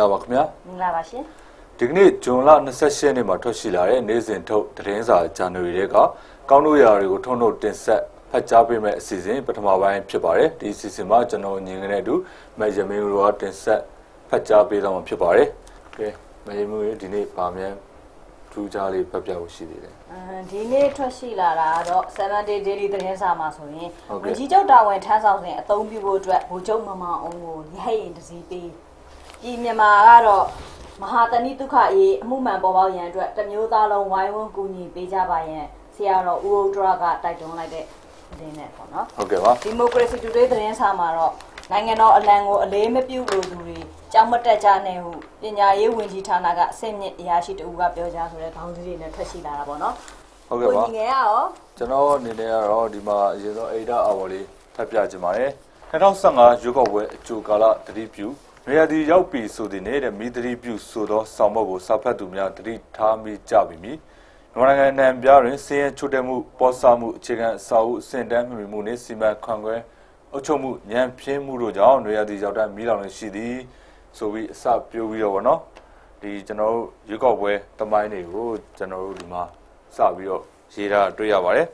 မင်္ဂလာပါခင်ဗျာမင်္ဂလာပါရှင်ဒီကနေ့ဇွန်လ28ရက်နေ့မှာထွက်ရှိလာတဲ့နေ့စဉ်ထုတ်သတင်းစာဂျန်နဝါရီတွေကကောင်းတို့ရာတွေကိုထုံထုတ်တင်ဆက်ဖတ်ကြားပေးမယ့်အစီအစဉ်ပထမပိုင်းဖြစ်ပါတယ်ဒီအစီအစဉ်မှာကျွန်တော်ညီငယ်နဲ့အတူမယမင်းတို့ကတင်ဆက်ဖတ်ကြားပေးတော့မှာဖြစ်ပါတယ်ကဲမယမင်းတို့ဒီနေ့ဗာမြန်ထူးခြားလေးဖတ်ပြဖို့ရှိသေးတယ်အမ်ဒီနေ့ထွက်ရှိလာတာကတော့7 day daily သတင်းစာမှာဆိုရင်ဟုတ်ကဲ့ဝန်ကြီးချုပ်တာဝန်ထမ်းဆောင်စဉ်အသုံးပြုဖို့အတွက်ဗိုလ်ချုပ်မမောင်အောင်ကိုရဟတ်ရင်တစည်းပေး ပြည်မြန်မာကတော့မဟာတဏိဒုက္ခအေးအမှုမှန်ပေါ်ပေါက်ရန်အတွက်တစ်မျိုးသားလုံးဝိုင်းဝန်းကူညီပေးကြပါရန်ဆရာတော်ဦးဥဒရကတိုက်တွန်းလိုက်တဲ့သတင်းနဲ့ပေါ့နော်ဟုတ်ကဲ့ပါဒီမိုကရေစီတူဒေးသတင်းစာမှာတော့နိုင်ငံတော်အလံကိုအလေးမပြုလို့သူတွေကြောင်းမတက်ကြနဲ့ဟုပညာရေးဝန်ကြီးဌာနကအဆင့်မြင့်အရာရှိတဦးကပြောကြားဆိုတဲ့ခေါင်းစဉ်တွေနဲ့ထွက်ရှိလာတာပေါ့နော်ဟုတ်ကဲ့ပါကိုညီငယ်ကရောကျွန်တော်အနေနဲ့ကတော့ဒီမှာအရင်ဆုံးအိဒါအဝေါ်လေးဖတ်ပြချင်ပါတယ်2015ရွေးကောက်ပွဲအကြိုကာလတတိပြု နေရာဒီရောက်ပြီဆိုတဲ့နေတဲ့မိတတိပြုဆိုသောဆောင်းမုတ်ကိုစာဖတ်သူများတတိထားမိကြပြီမည်မြန်မာနိုင်ငံနံပြားတွင်စည်ရင်ချွတ်တဲ့မှုပေါ်ဆမှုအခြေခံအစာအုပ်အဆင့်တန်းမှီမှုနှင့်စီမံခန့်ခွဲအုပ်ချုပ်မှုဉာဏ်ဖြင်းမှုတို့ကြောင့်နေရာဒီရောက်တဲ့မိလောင်နေရှိသည်ဆိုပြီးအစပြိုးပြီးတော့ဗောနော်ဒီကျွန်တော်တို့ရွေးကောက်ပွဲတမိုင်းတွေကိုကျွန်တော်တို့ဒီမှာစပြီးတော့ရေးတာတွေ့ရပါတယ်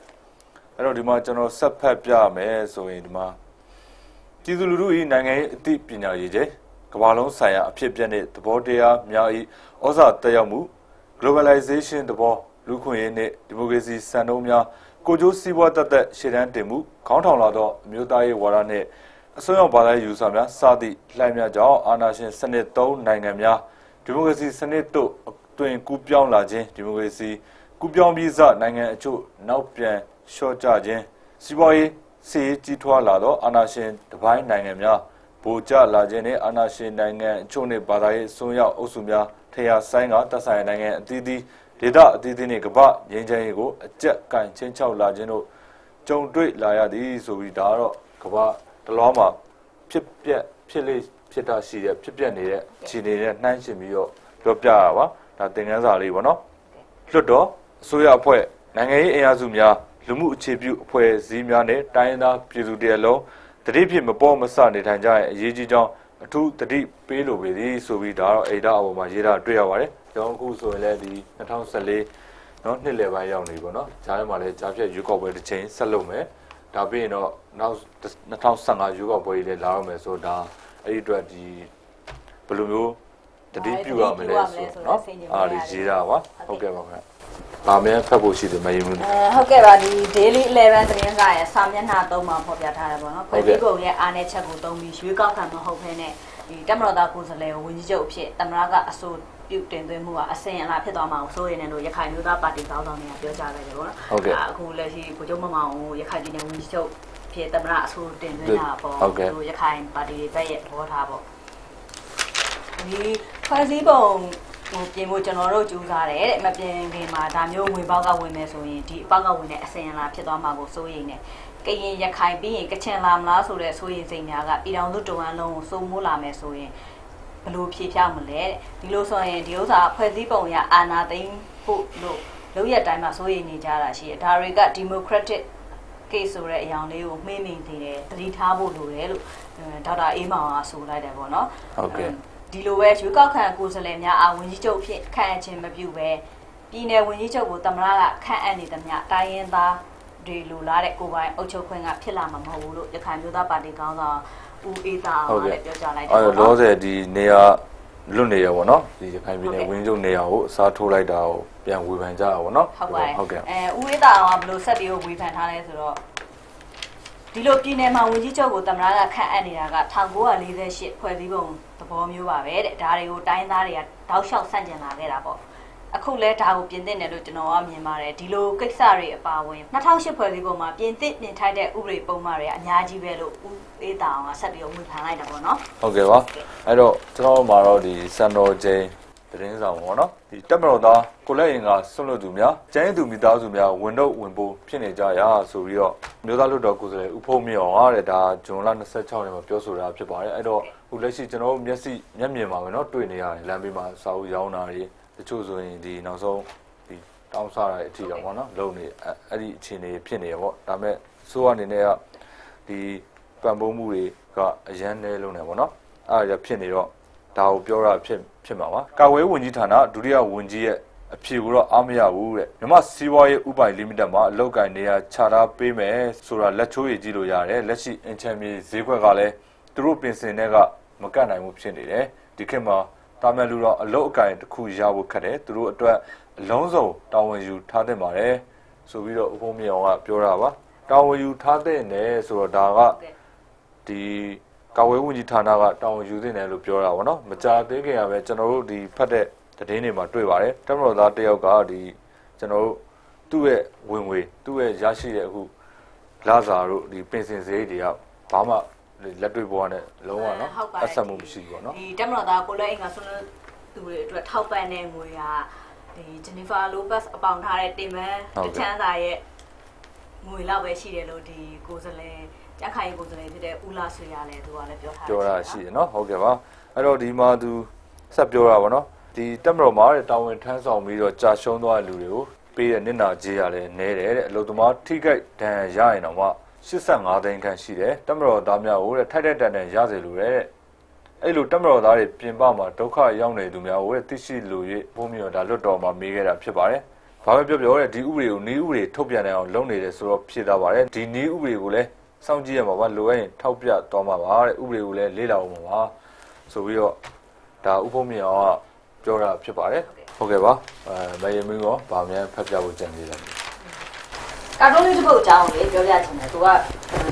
အဲ့တော့ဒီမှာကျွန်တော်ဆက်ဖတ်ပြမယ်ဆိုရင်ဒီမှာပြည်သူလူထု၏နိုင်ငံရေးအသိပညာရေးကျကမ္ဘာလုံးဆိုင်ရာအဖြစ်အပျက်နှင့်သဘောတရားများ၏ဩဇာတက်ရောက်မှု globalization သဘောလူခွင့်ရေးနှင့်ဒီမိုကရေစီစံနှုန်းများကိုကျိုးစီးပွားတက်တက်ရှေ့တန်းတင်မှုခေါင်းထောင်လာသောအမျိုးသားရေးဝါဒနှင့်အစွမ်းရောက်ဘာသာရေးယူဆများစသည့်လှိုင်းများကြောင့်အာဏာရှင်စနစ်သုံးနိုင်ငံများဒီမိုကရေစီစနစ်တို့အတွင်ကူးပြောင်းလာခြင်းဒီမိုကရေစီကူးပြောင်းပြီးစနိုင်ငံအချို့နောက်ပြန်လျှော့ချခြင်းစီးပွားရေးစီးကြီးထွားလာသောအာဏာရှင်တပိုင်းနိုင်ငံများ ဗိုလ်ကျလာခြင်းနှင့်အာဏာရှင်နိုင်ငံအချို့နှင့်ဘာသာရေးအစွန်းရောက်အုပ်စုများထရာဆိုင်ကတပ်ဆိုင်ရာနိုင်ငံအသီးသီးဒေသအသီးသီးနှင့်ကမ္ဘာငြိမ်းချမ်းရေးကိုအကြက်ကန်ချင်းချောက်လာခြင်းတို့ကြုံတွေ့လာရသည်ဆိုပြီးဒါကတော့ကမ္ဘာတလောမှာဖြစ်ပျက်ဖြစ်လေဖြစ်တာရှိတဲ့ဖြစ်ပျက်နေတဲ့ခြေနေတဲ့နှိုင်းရှင်ပြီးတော့ပြောပြရပါဒါသင်ခန်းစာလေးပေါ့နော်လွတ်တော်အစိုးရအဖွဲ့နိုင်ငံရေးအင်အားစုများလူမှုအခြေပြုအဖွဲ့အစည်းများနဲ့တိုင်းရင်းသားပြည်သူတရလုံး တတိဖြစ်မပေါ်မဆနေထိုင်ကြရင်အရေးကြီးကြောင်းအထူးတတိပေးလိုပေသည်ဆိုပြီးဒါတော့အိဒါအပေါ်မှာရေးတာတွေ့ရပါတယ်ကျွန်တော်အခုဆိုရင်လည်းဒီ2014เนาะနှစ်လယ်ပိုင်းရောက်နေပြီပေါ့နော်ဂျားထဲမှာလည်းဂျားဖြတ်ရွေးကောက်ပွဲတစ်ချိန်ဆက်လုပ်မယ်ဒါပြီးရင်တော့နောက်2015ရွေးကောက်ပွဲကြီးလည်းလာတော့မယ်ဆိုတော့ဒါအဲ့ဒီအတွက်ဒီဘယ်လိုမျိုးတတိပြုရမလဲဆိုတော့เนาะအားဒီရေးတာပါဟုတ်ကဲ့ပါခင်ဗျ။ ဗာမြန်ဖတ်ဖို့ရှိတယ်မယုံဘူးအဲဟုတ်ကဲ့ပါဒီ daily 11သတင်းစာရဲ့စာမျက်နှာ3မှာဖော်ပြထားတယ်ပေါ့နော်ဟုတ်ဖွဲ့ကဲ့စည်းပုံရဲ့အားနည်းချက်ကိုသုံးပြီးရွေးကောက်ခံမဟုတ်ဘဲနဲ့ဒီတက်မတော်သားကိုယ်စားလှယ်ကိုဝန်ကြီးချုပ်အဖြစ်တမရကအဆိုပြုတင်သွင်းမှုကအစင်အလာဖြစ်သွားမှာကိုစိုးရိမ်နေလို့ရခိုင်မျိုးသားပါတီကောင်းဆောင်တွေကပြောကြတယ်ပေါ့နော်ဟုတ်ကဲ့ဒါအခုလက်ရှိကိုချုပ်မမောင်ကိုရခိုင်ပြည်နယ်ဝန်ကြီးချုပ်ဖြစ်တမရအဆိုတင်သွင်းတာပေါ့ဟုတ်ကဲ့သူရခိုင်ပါတီတွေဘက်ရဲ့သဘောထားပေါ့ဒီဖွဲ့စည်းပုံ ဟိုပြင်ဖို့ကျွန်တော်တို့ကြိုးစားတယ်တဲ့မပြင်ခင်မှာဒါမျိုးငွေပေါက်ကဝင်မယ်ဆိုရင်ဒီအပေါက်ကဝင်တဲ့အစင်အလာဖြစ်သွားမှာကိုစိုးရိမ်နေကရင်ရခိုင်ပြီးရင်ကချင်လာမလားဆိုတဲ့စိုးရိမ်စိတ်များကပြည်တော်စုတဝန်လုံးကိုစိုးမိုးလာမယ်ဆိုရင်ဘယ်လိုဖြေဖြောင်းမလဲတဲ့ဒီလိုဆိုရင်ဒီဥစ္စာဖွဲ့စည်းပုံရအာဏာသိမ်းဖို့လို့လုံးရက်တိုင်းမှာစိုးရိမ်နေကြတာရှိတယ်ဒါတွေက democratic case ဆိုတဲ့အရာလေးကိုမှင်းမိန်နေတယ်သတိထားဖို့လိုတယ်လို့အဲဒေါက်တာအေးမောင်ကဆိုလိုက်တယ်ပေါ့နော်ဟုတ်ကဲ့ ဒီလိုပဲရွေးကောက်ခံကိုယ်စားလှယ်များအားဝန်ကြီးချုပ်ဖြစ်ခန့်အပ်ခြင်းမပြုဘဲပြည်내ဝန်ကြီးချုပ်ကိုတမရကခန့်အပ်နေသမျှတိုင်းရင်းသားတွေလိုလားတဲ့ကိုယ်ပိုင်အုပ်ချုပ်ခွင့်ကဖြစ်လာမှာမဟုတ်ဘူးလို့ရခိုင်မျိုးသားပါတီကောင်းဆောင်ဦးအေးသာအောင်လည်းပြောကြားလိုက်တယ်အဲ့ပေါ့တော့လောနော်ဆယ်ဒီနေရာလွတ်နေရပေါ့နော်ဒီရခိုင်ပြည်နယ်ဝင်းကျုံနေရာကိုအစားထိုးလိုက်တာကိုပြန်ဝေဖန်ကြတာပေါ့နော်ဟုတ်ပါတယ်ဟုတ်ကဲ့အဲဦးအေးသာအောင်ကဘယ်လိုဆက်ပြီးဝေဖန်ထားလဲဆိုတော့ ဒီလိုပြည်내မှာဝန်ကြီးချုပ်ကိုတမရကခန့်အပ်နေတာက1948ဖွဲ့စည်းပုံသဘောမျိုးပါပဲတဲ့ဒါတွေကိုတိုင်းသားတွေကတောက်လျှောက်ဆန့်ကျင်လာခဲ့တာပေါ့အခုလဲဒါကိုပြင်သင့်တယ်လို့ကျွန်တော်ကမြင်ပါတယ်ဒီလိုကိစ္စတွေအပါအဝင်2008ဖွဲ့စည်းပုံမှာပြင်သစ်ပြင်ထိုက်တဲ့ဥပဒေပုံမှန်တွေကအများကြီးပဲလို့ဦးသေးတာအောင်ကဆက်ပြီးတော့ဝေဖန်လိုက်တာပေါ့နော်ဟုတ်ကဲ့ပါအဲ့တော့ကျွန်တော်တို့မှာတော့ဒီစံတော်ကျင်း သတင်းဆောင်ပေါ့နော်ဒီတက်မတော်သားကိုလက်ရင်ကဆွတ်လွတ်သူများကျန်းသူမိသားစုများဝင်တော့ဝင်ပိုးဖြစ်နေကြရာဆိုပြီးတော့မျိုးသားလွတ်တော်ကိုယ်စားလှယ်ဥဖုံးမြောင်ဟာတဲ့ဒါဂျွန်လ26ရက်မှာပြောဆိုတာဖြစ်ပါတယ်အဲ့တော့အခုလက်ရှိကျွန်တော်တို့မျက်စိမျက်မြင်ပါပဲเนาะတွေ့နေရတယ်လမ်းဘေးမှာစာအုပ်ရောင်းတာတွေတချို့ဆိုရင်ဒီနောက်ဆုံးဒီတောင်းစားတာတွေအထီတော့ပေါ့နော်လုံနေအဲ့အဲ့ဒီအခြေအနေဖြစ်နေရပေါ့ဒါပေမဲ့ဆိုးအနေနဲ့ကဒီပံ့ပိုးမှုတွေကအရန်နဲလုံးနေပေါ့နော်အဲ့ဒါကြဖြစ်နေတော့ ဒါကိုပြောတာဖြစ် ဖြစ်မှာပါကာဝေးဝန်ကြီးဌာနဒုတိယဝန်ကြီးရဲ့အဖြေကိုတော့အားမရဘူးတဲ့မြမစီးပွားရေးဥပိုင်လီမိတက်မှာအလောက်ကိုင်းနေရာခြာထားပေးမယ်ဆိုတာလက်ချိုးရည်ကြည့်လို့ရတယ်လက်ရှိအင်ချမ်မြေဈေးကွက်ကလည်းသူတို့ပင်စင်တဲ့ကမကတ်နိုင်ဘူးဖြစ်နေတယ်ဒီခေတ်မှာတာမန်လူတော့အလောက်အကိုင်းတစ်ခုရဖို့ခက်တယ်သူတို့အတွက်အလုံးစုံတာဝန်ယူထားတဲ့ပါတယ်ဆိုပြီးတော့ဥပုံမြေအောင်ကပြောတာပါတာဝန်ယူထားတဲ့နယ်ဆိုတော့ဒါကဒီ ကာဝေးဝန်ကြီးဌာနကတာဝန်ယူသင့်တယ်လို့ပြောတာဗောနော်မကြာသေးခင်ကပဲကျွန်တော်တို့ဒီဖတ်တဲ့သတင်းတွေမှာတွေ့ပါတယ်တမတော်သားတယောက်ကဒီကျွန်တော်တို့သူ့ရဲ့ဝင်ငွေသူ့ရဲ့ရရှိတဲ့အခုလာစာတို့ဒီပင်စင်စရိတ်တွေကဘာမှလက်တွေ့ပေါ်နဲ့လုံးဝနော်အဆက်မှုမရှိဘူးဗောနော်ဒီတက်မတော်သားကိုလည်းအင်္ဂါဆွန်းသူတွေအတွက်ထောက်ပံ့တဲ့ငွေကဒီဂျနီဖာလိုဘတ်အပေါင်ထားတဲ့တင်မန်တချမ်းသာရဲ့ငွေလောက်ပဲရှိတယ်လို့ဒီကိုယ်စလဲ ကြက်ခိုင်ကိုယ်စလဲဖြစ်တဲ့ဦးလာဆွေရလဲသူကလည်းပြောထားပြောတာရှိတယ်နော်ဟုတ်ကဲ့ပါအဲ့တော့ဒီမှာသူဆက်ပြောတာဗောနော်ဒီတက်မတော်မှာတဲ့တာဝန်ထမ်းဆောင်ပြီးတော့ကြာရှုံးသွားတဲ့လူတွေကိုပေးတဲ့နစ်နာကြေးရလဲနဲတယ်တဲ့အလုပ်သမားထိခိုက်ဒဏ်ရာရရင်တော့မှ85သိန်းခန့်ရှိတယ်တက်မတော်သားများကိုတဲ့ထိုက်တဲ့တန်တန်ရစေလိုတဲ့အဲ့လိုတက်မတော်သားတွေပြင်ပမှာဒုက္ခရောက်နေသူများကိုတဲ့သိရှိလို၍ဘုံမျိုးဒါလွတ်တော်မှာမေးခဲ့တာဖြစ်ပါတယ်ဘာပဲပြောပြောတဲ့ဒီဥပဒေကိုနီးဥပဒေထုတ်ပြန်နိုင်အောင်လုပ်နေတယ်ဆိုတော့ဖြစ်သွားပါတယ်ဒီနီးဥပဒေကိုလည်း စောင့်ကြည့်ရမှာပါလိုအပ်ရင်ထောက်ပြသွားမှာပါတဲ့ဥပဒေကိုလည်းလေ့လာအောင်ပါဆိုပြီးတော့ဒါဥပုံမြေအောင်ကပြောတာဖြစ်ပါတယ်ဟုတ်ကဲ့ပါအဲမယမင်းရောဗာမြန်ဖတ်ပြဖို့ကြံသေးတယ်ကာတွန်းလေးတစ်ပုတ်အကြောင်းကိုလေပြောပြချင်တယ်သူက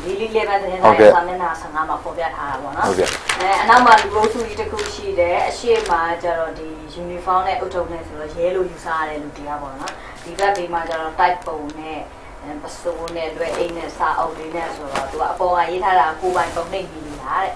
ဒီလီလေဘန်သတင်းစာရဲ့စာမျက်နှာ15မှာပေါ်ပြထားတာပေါ့နော်ဟုတ်ကဲ့အဲအနောက်မှာလူလို့စုကြီးတစ်ခုရှိတယ်အရှိမှာကျတော့ဒီ uniform နဲ့အုတ်ထုပ်နဲ့ဆိုတော့ရဲလိုယူဆရတဲ့လူတရားပေါ့နော်ဒီကဒီမှာကျတော့ type ပုံနဲ့ ပစိုးနဲ့လွယ်အိမ်နဲ့စာအုပ်လေးနဲ့ဆိုတော့သူကအပေါ်ကရေးထားတာကိုယ်ပိုင်ပုံနှိပ်ပြီးနေတာတဲ့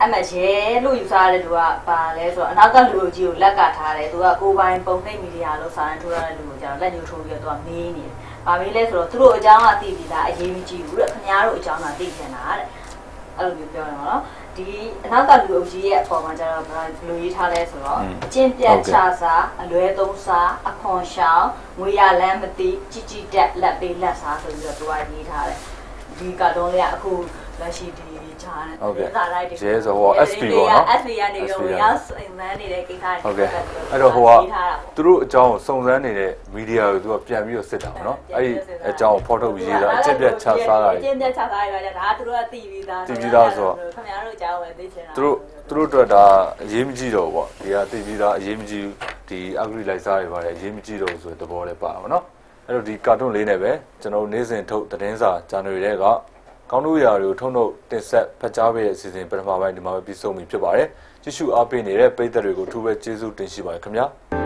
အဲ့မဲ့ရဲလို့ယူဆရတဲ့လူကပါလဲဆိုတော့အနောက်ကလူကြီးကိုလက်ကထားတယ်သူကကိုယ်ပိုင်ပုံနှိပ်မီဒီယာလို့စာရန်ထိုးရတဲ့လူကိုကျတော့လက်ညှိုးထိုးပြီးတော့သူကမေးနေတယ်။ဘာမေးလဲဆိုတော့သူတို့အကြောင်းကသိပြီးသားအရေးမကြီးဘူးတဲ့ခင်ဗျားတို့အကြောင်းကသိချင်တာတဲ့။အဲ့လိုမျိုးပြောတယ်နော်။ ဒီအနောက်ကလူအုပ်ကြီးရဲ့အပေါ်မှာကျတော့ဘယ်လိုရေးထားလဲဆိုတော့အကျင့်ပြတ်ချစာအလွဲသုံးစာအခွန်ရှောင်ငွေရလန်းမသိជីជីတက်လက်ပေးလက်စားဆိုပြီးတော့သူကရေးထားတယ်။ဒီကတော့လေအခု လက်ရှိဒီဂျာနဲ့ဟုတ်ကဲ့စာလိုက်တွေရဲဆိုဟို SP ပေါ့နော် SP ကနေရောရောက်စိန်မန်းနေတဲ့ကိစ္စတွေဟုတ်ကဲ့ပတ်သက်အဲ့တော့ဟိုကရေးထားတာပေါ့သူတို့အကြောင်းကိုစုံစမ်းနေတဲ့မီဒီယာကိုသူကပြန်ပြီးတော့စစ်တာပေါ့နော်အဲ့ဒီအကြောင်းကိုဖော်ထုတ်ရေးတာအကျင့်ပြတ်ချစားတာအကျင့်ပြတ်ချစားတာကြဒါသူတို့ကသိပြီးသားသိပြီးသားဆိုတော့ခင်ဗျားတို့ကြောင်းပဲသိချင်တာသူတို့သူတို့အတွက်ဒါအရေးမကြီးတော့ဘူးပေါ့ဒီကသိပြီးသားအရေးမကြီးဘူးဒီအဂရိလိုက်စားတွေပါတယ်အရေးမကြီးတော့ဘူးဆိုတဲ့သဘောလေးပါပါနော်အဲ့တော့ဒီကာတွန်းလေးနဲ့ပဲကျွန်တော်တို့နေ့စဉ်ထုတ်သတင်းစာဂျာနယ်တွေက ကောင်းတို့ရာတွေကိုထုံထုတ်တင်ဆက်ဖတ်ကြားပေးတဲ့အစီအစဉ်ပထမပိုင်းဒီမှာပဲပြီးဆုံးပြီဖြစ်ပါတယ်ကြည့်ရှုအားပေးနေတဲ့ပရိသတ်တွေကိုအထူးပဲကျေးဇူးတင်ရှိပါတယ်ခင်ဗျာ